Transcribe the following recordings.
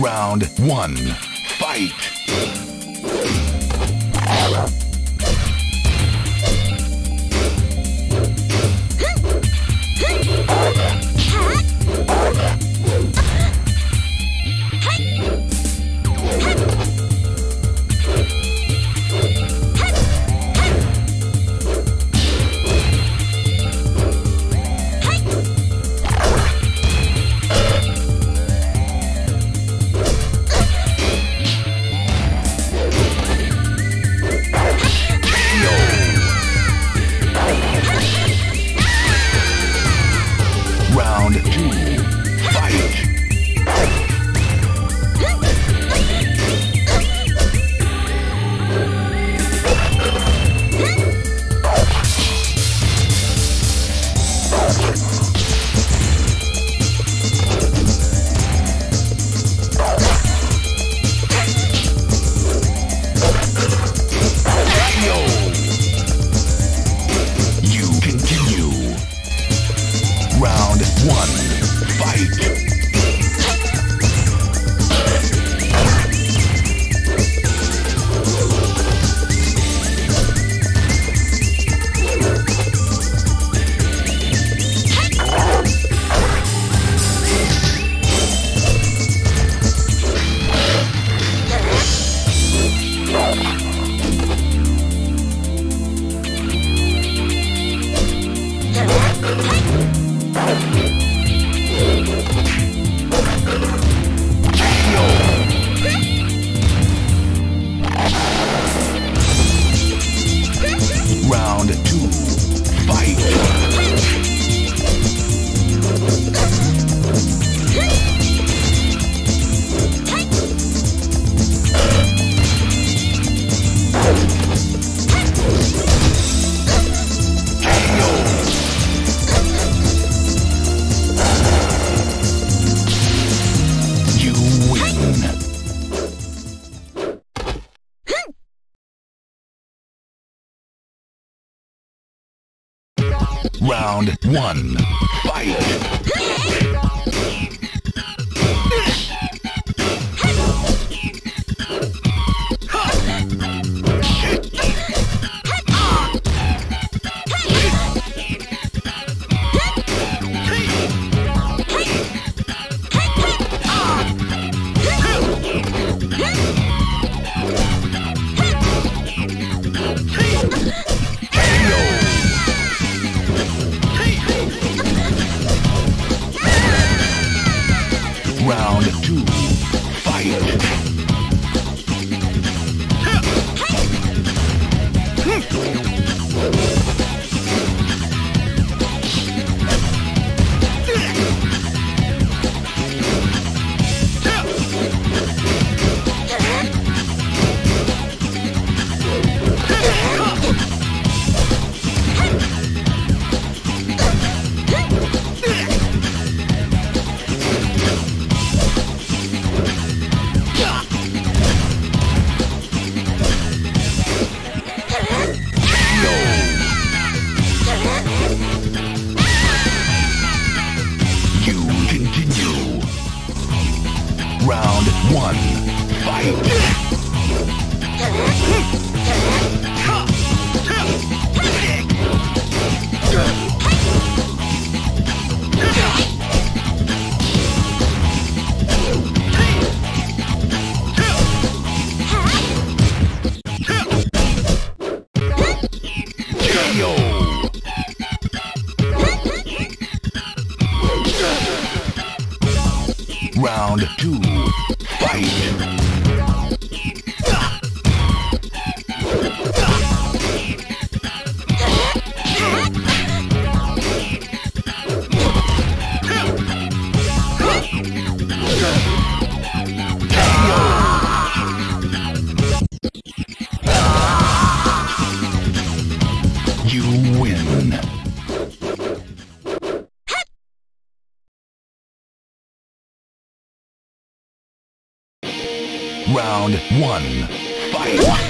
Round one. Fight! Round one. Fight! Muito. Round one. Fight!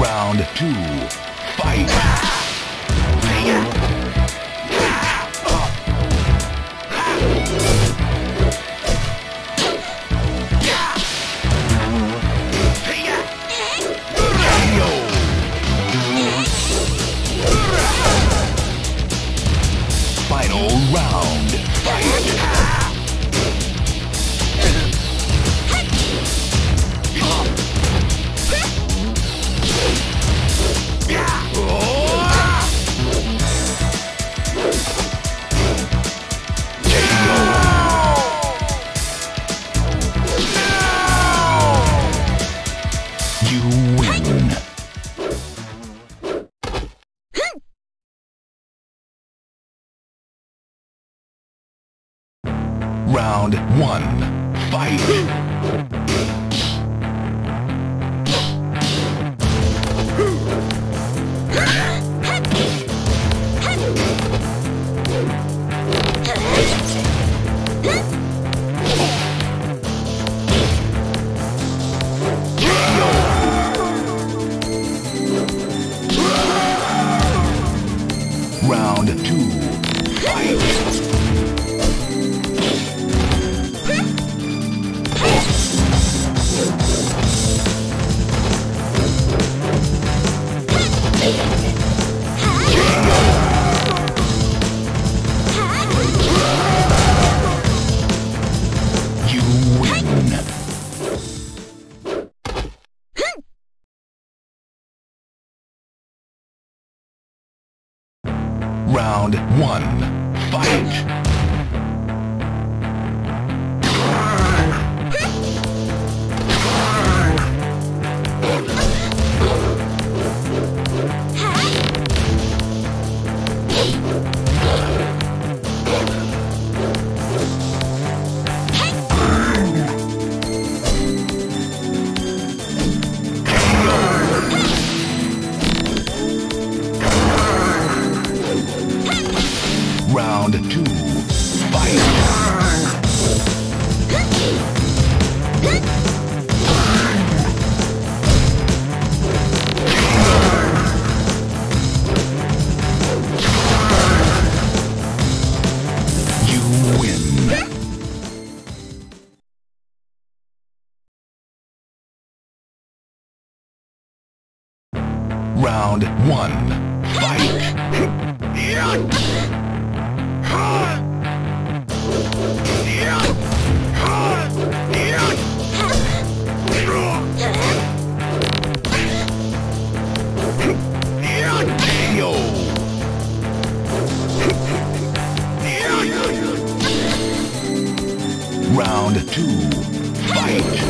Round two. Fight. Round one. Fight. Round one. Fight. Round two. Fight. Two. Fight.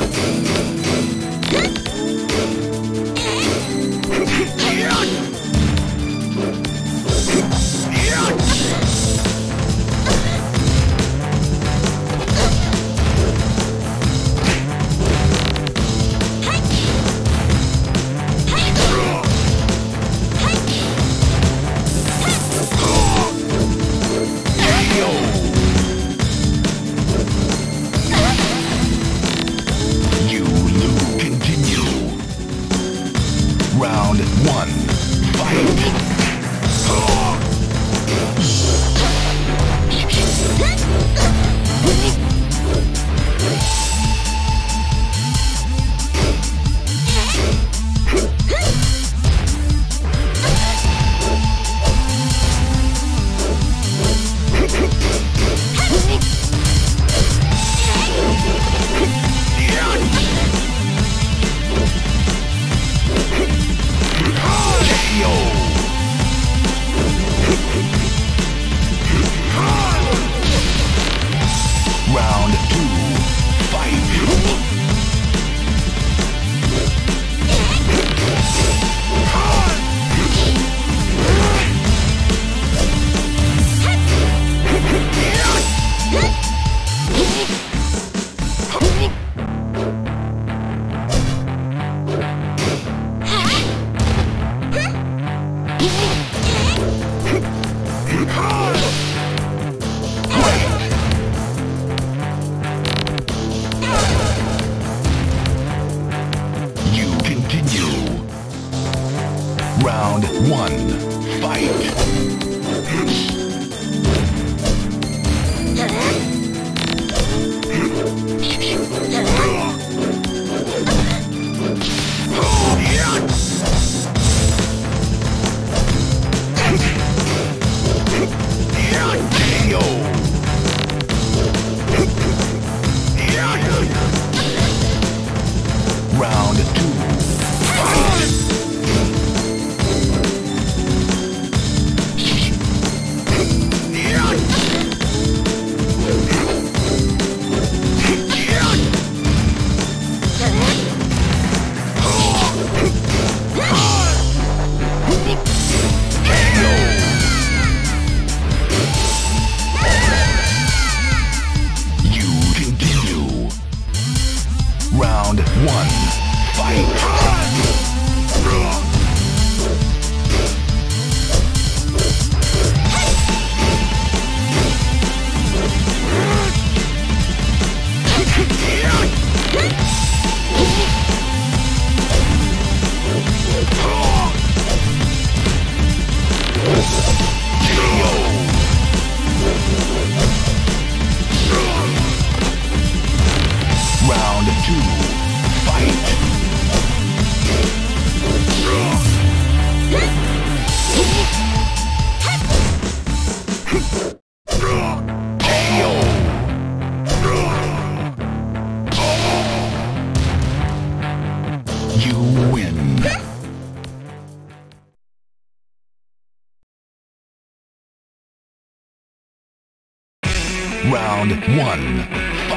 Round one.